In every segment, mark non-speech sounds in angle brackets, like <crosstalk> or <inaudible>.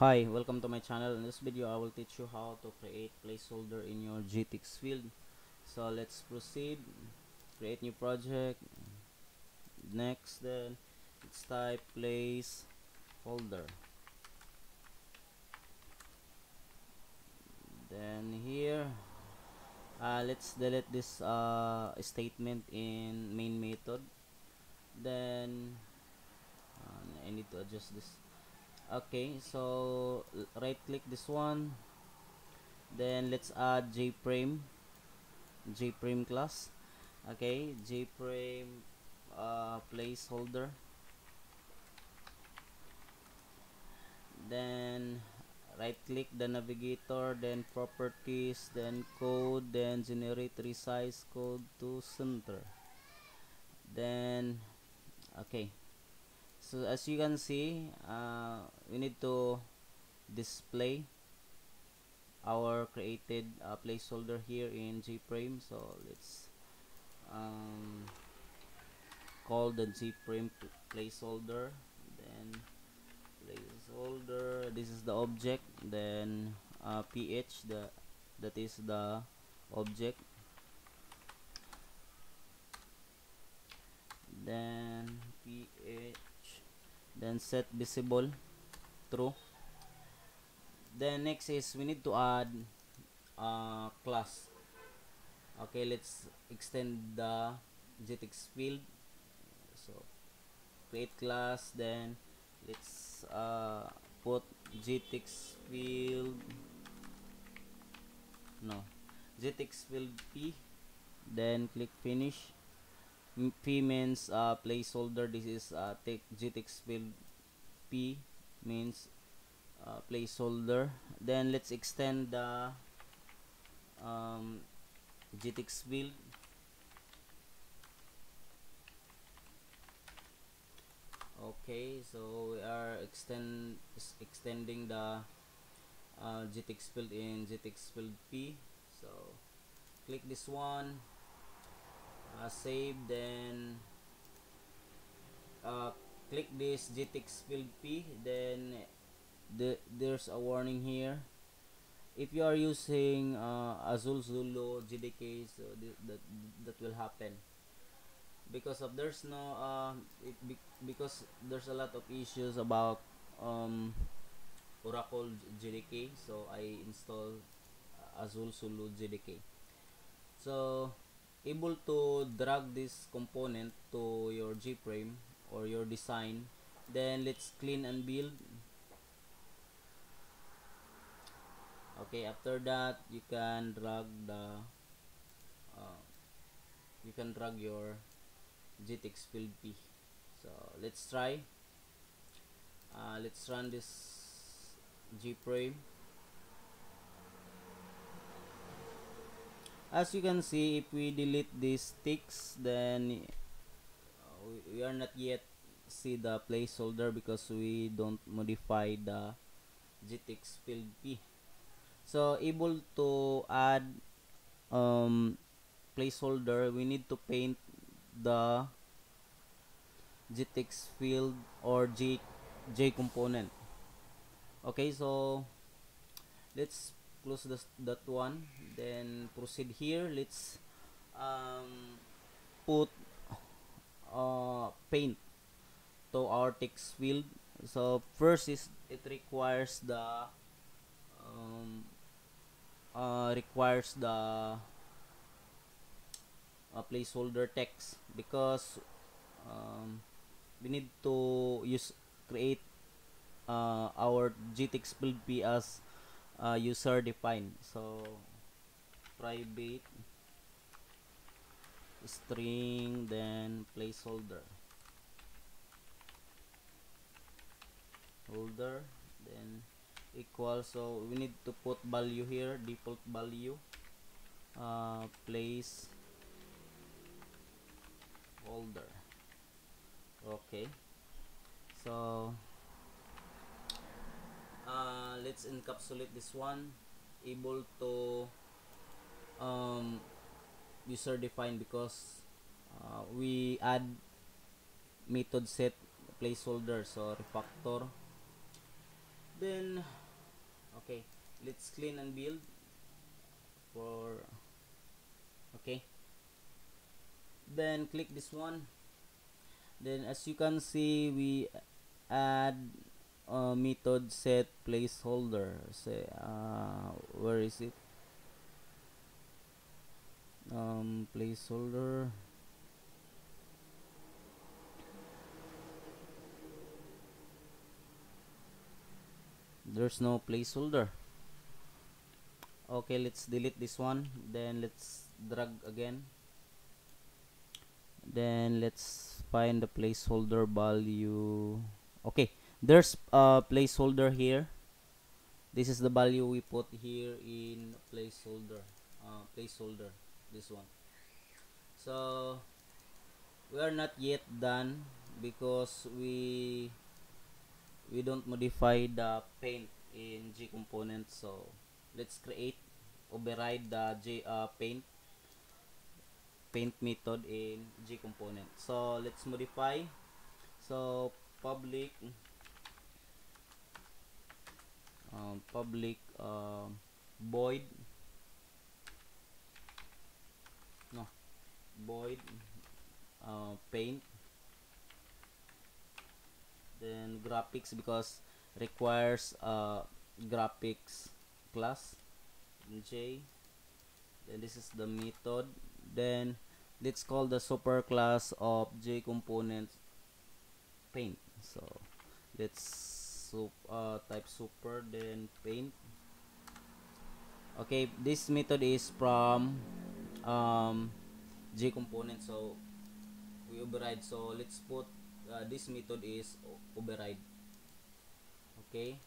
Hi, welcome to my channel. In this video, I will teach you how to create placeholder in your JTextField. So let's proceed. Create new project. Next, then let's type placeholder. Then here, uh, let's delete this uh, statement in main method. Then uh, I need to adjust this okay so right click this one. Then let's add jframe jframe class. Okay jframe uh, placeholder. Then right click the navigator then properties then code then generate resize code to center. Then okay so as you can see uh, we need to display our created uh, placeholder here in JFrame so let's um, call the JFrame placeholder then placeholder this is the object then uh, ph the that is the object. Then then set visible. True. Then next is we need to add uh, class. Okay let's extend the GTX field. So create class. Then let's uh, put GTX field. No. GTX field P. Then click finish P means uh, placeholder. This is uh, take JTextField P means uh, placeholder. Then let's extend the um, JTextField. Okay, so we are extend extending the uh, JTextField in JTextField P. So click this one uh, save then uh, click this GTX field P then the, there's a warning here. If you are using uh, Azul Zulu JDK so th that that will happen. Because of there's no uh, it be because there's a lot of issues about um, Oracle JDK so I install Azul Zulu JDK so able to drag this component to your G-frame or your design then let's clean and build. Okay after that you can drag the uh, you can drag your GTX field P. So let's try. Uh, let's run this G-frame as you can see if we delete these ticks then we are not yet see the placeholder because we don't modify the JTextField P so able to add um, placeholder we need to paint the JTextField or J component. Okay so let's close this, that one. Then proceed here. Let's um, put uh, paint to our text field. So first is it requires the um, uh, requires the uh, placeholder text because um, we need to use create uh, our GTX build P as uh, user defined. So private string then placeholder. Holder then equal so we need to put value here default value uh, place holder. Okay. So uh, let's encapsulate this one. Able to um, user defined because uh, we add method set placeholder so refactor. Then okay let's clean and build for okay. Then click this one. Then as you can see we add uh, method set placeholder. Say uh, where is it? Um, placeholder. There's no placeholder. Okay let's delete this one. Then let's drag again. Then let's find the placeholder value. Okay there's a placeholder here. This is the value we put here in placeholder uh, placeholder this one. So we are not yet done because we we don't modify the paint in J component. So let's create override the J uh, paint paint method in J component. So let's modify. So public um, public uh, void. No void uh, paint. Then graphics because requires uh, graphics class J. Then this is the method. Then let's call the super class of J components paint. So let's so, uh, type super then paint. Okay this method is from um, J component so we override so let's put uh, this method is override okay.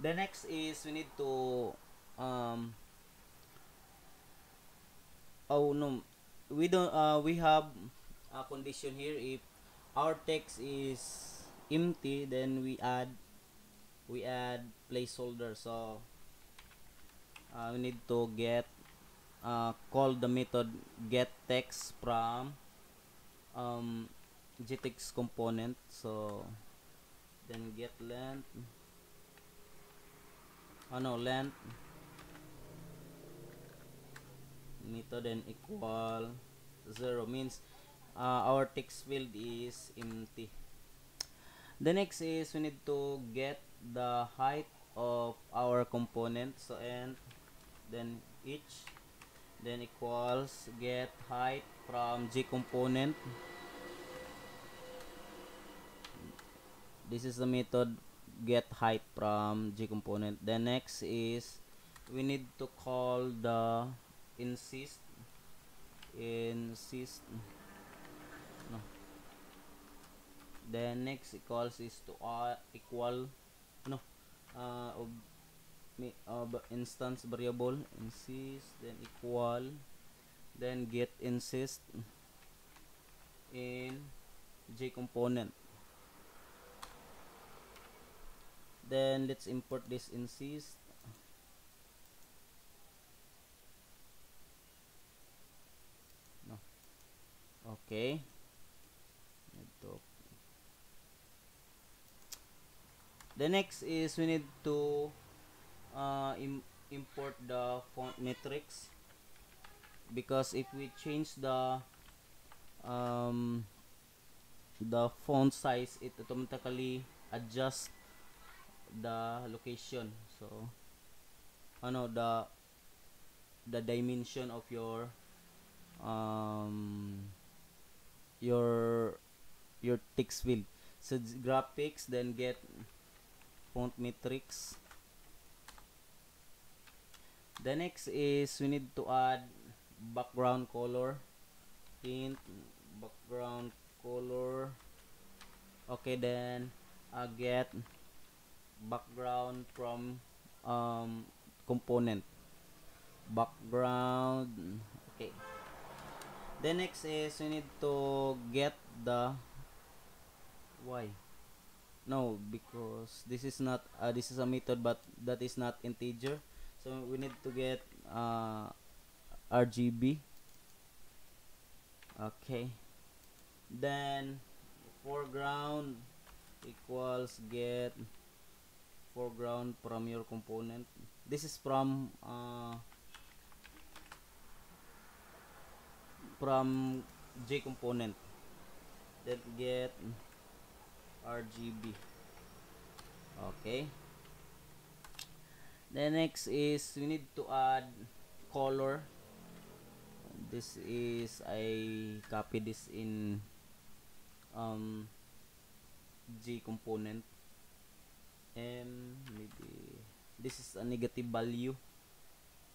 The next is we need to um oh no. We don't uh, we have a condition here. If our text is empty then we add we add placeholder. So uh, we need to get uh, call the method get text from um, GText component. So then get length. Oh no length. Method then equal 0 means uh, our text field is empty the next is we need to get the height of our component. So and then each then equals get height from J component. This is the method get height from J component. The next is we need to call the insets insets then next equals is to uh, equal no uh, of uh, instance variable insist then equal then get insist in J component. Then let's import this insist. No. Okay the next is we need to uh, Im import the font matrix. Because if we change the um, the font size it automatically adjust the location. So ano the the dimension of your um your your text field. So graphics then get font matrix. The next is we need to add background color. Hint background color. Okay then uh, get background from um, component. Background okay. The next is we need to get the why no because this is not uh, this is a method but that is not integer. So we need to get uh, RGB okay. Then foreground equals get foreground from your component. This is from uh, from J component. That get RGB okay. The next is we need to add color. This is I copy this in um, G component. And maybe this is a negative value.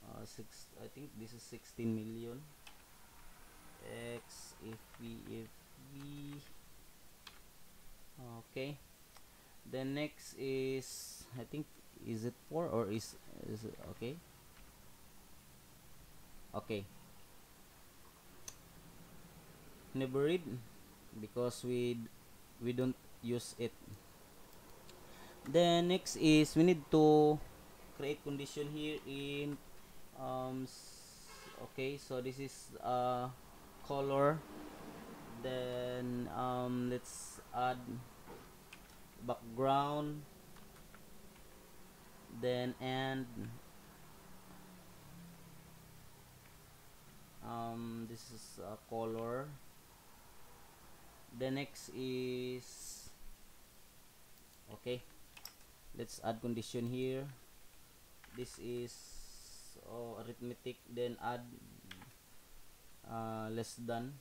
Uh, six I think this is 16 million. X if we if we okay. The next is I think is it 4 or is is it okay. Okay. Never read because we we don't use it. Then next is we need to create condition here in um okay. So this is uh color then um let's add background. Then and um this is a color. The next is okay let's add condition here. This is oh, arithmetic then add uh, less than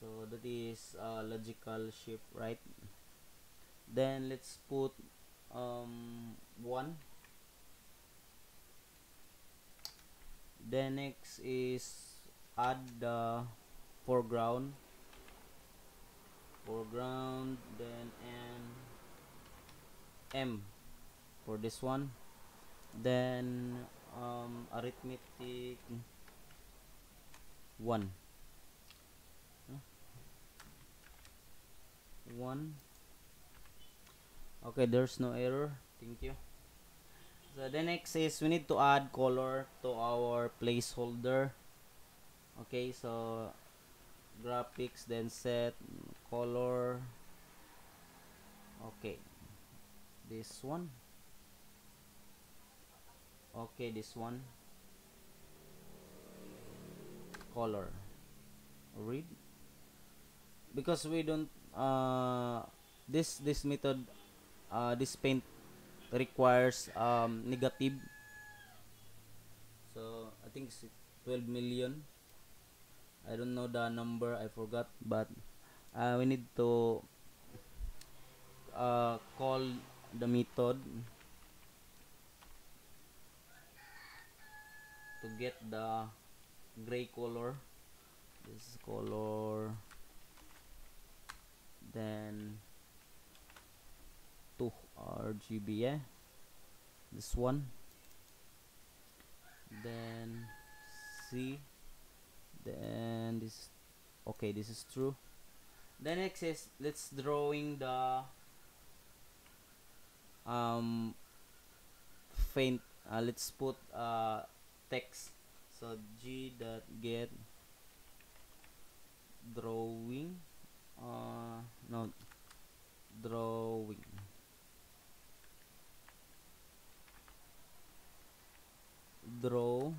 so that is uh, logical shift right? Then let's put um, 1 then next is add the foreground. Foreground then and M for this one. Then um, arithmetic 1 1 okay there's no error. Thank you. So the next is we need to add color to our placeholder. Okay so graphics then set color. Okay this one. Okay this one. Color. Read. Because we don't uh, this this method uh, this paint requires um, negative. So I think it's 12 million. I don't know the number I forgot but uh, we need to uh, call the method to get the gray color. This color then 2 RGB this one. Then C. Then this okay this is true. The next is let's drawing the um faint uh, let's put uh text. So g dot get drawing uh no. Drawing. Draw.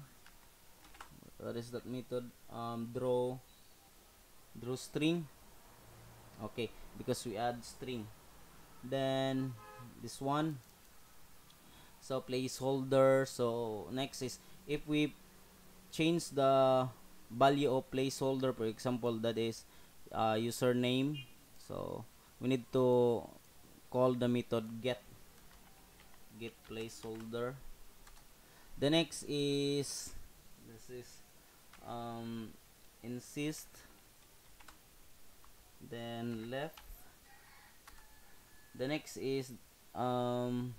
What is that method? Um draw. Draw string. Okay because we add string. Then this one. So placeholder. So next is if we change the value of placeholder for example that is uh, username. So we need to call the method get get placeholder. The next is this is um, insets then left. The next is um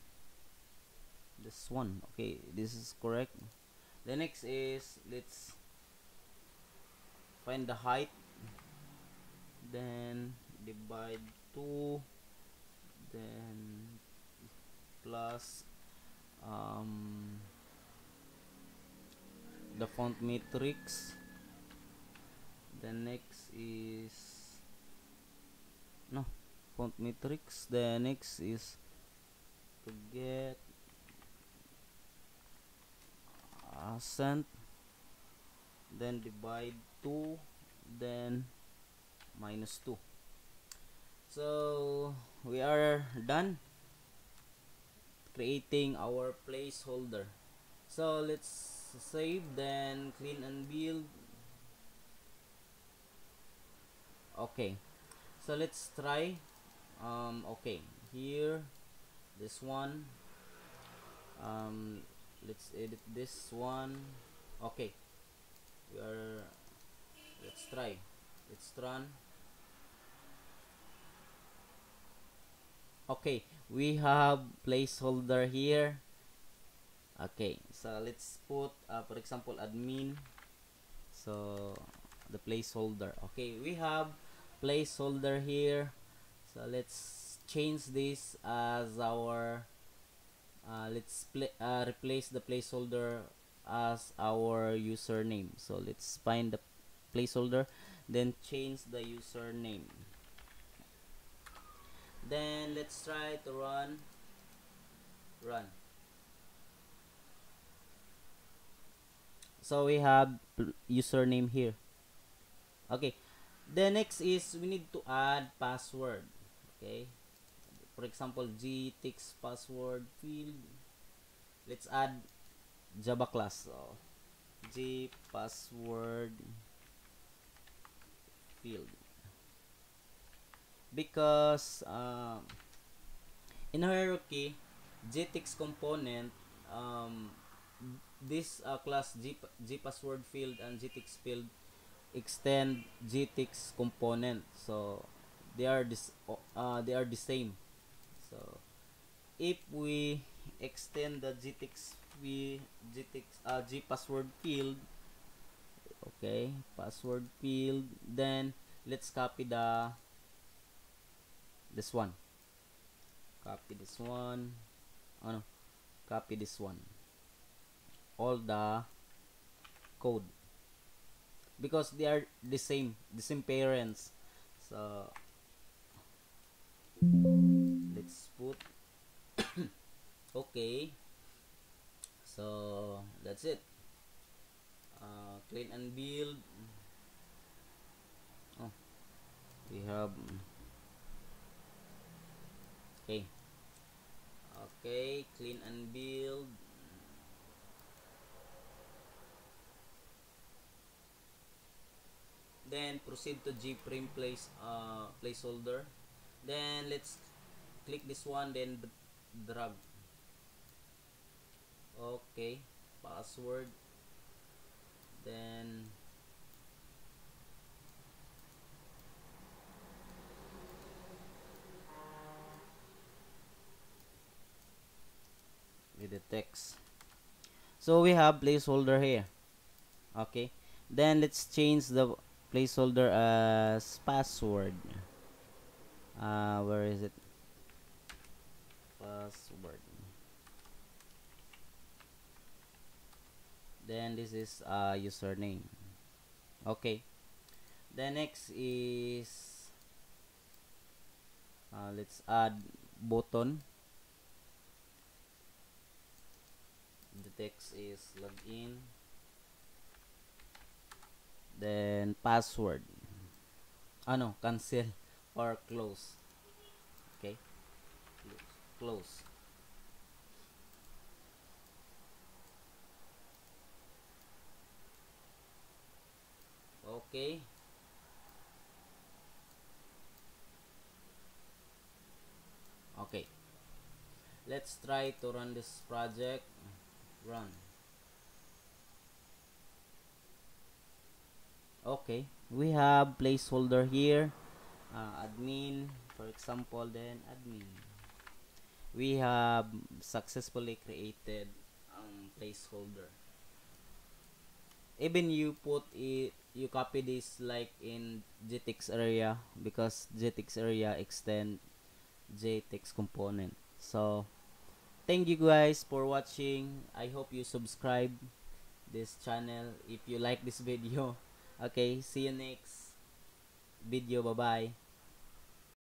this one okay this is correct. The next is let's find the height then divide 2 then plus um, the font metrics. The next is no font metrics. The next is to get ascent then divide 2 then minus 2 so we are done creating our placeholder. So let's save then clean and build. Okay. So let's try. Um, okay. Here this one. Um, let's edit this one. Okay. We are let's try let's run. Okay we have placeholder here. Okay so let's put uh, for example admin. So the placeholder. Okay we have placeholder here. So let's change this as our uh, let's uh, replace the placeholder as our username. So let's find the placeholder then change the username. Then let's try to run run. So we have username here. Okay. The next is we need to add password. Okay. For example gtix password field. Let's add java class. So g password field because uh, in hierarchy JTextComponent um, this uh, class G, G password field and JTextField extend JTextComponent. So they are this uh, they are the same. So if we extend the gtix we gtix uh, g password field okay password field then let's copy the this one. Copy this one. Oh no. Copy this one. All the code. Because they are the same the same parents. So let's put <coughs> okay. So that's it. Uh, clean and build oh we have okay. Okay clean and build. Then proceed to gprime place uh, placeholder. Then let's click this one then drag. Okay password. Then text. So we have placeholder here. Okay. Then let's change the placeholder as password. Uh, where is it? Password. Then this is uh, username. Okay. The next is uh, let's add button the text is login then password. Ah, ano cancel or close. Okay. Close. Okay. Okay. Let's try to run this project run. Okay we have placeholder here. Uh, admin for example then admin. We have successfully created um, placeholder. Even you put it you copy this like in JTextArea because JTextArea extend JTextComponent. So thank you guys for watching. I hope you subscribe this channel if you like this <laughs> video. Okay see you next video. Bye bye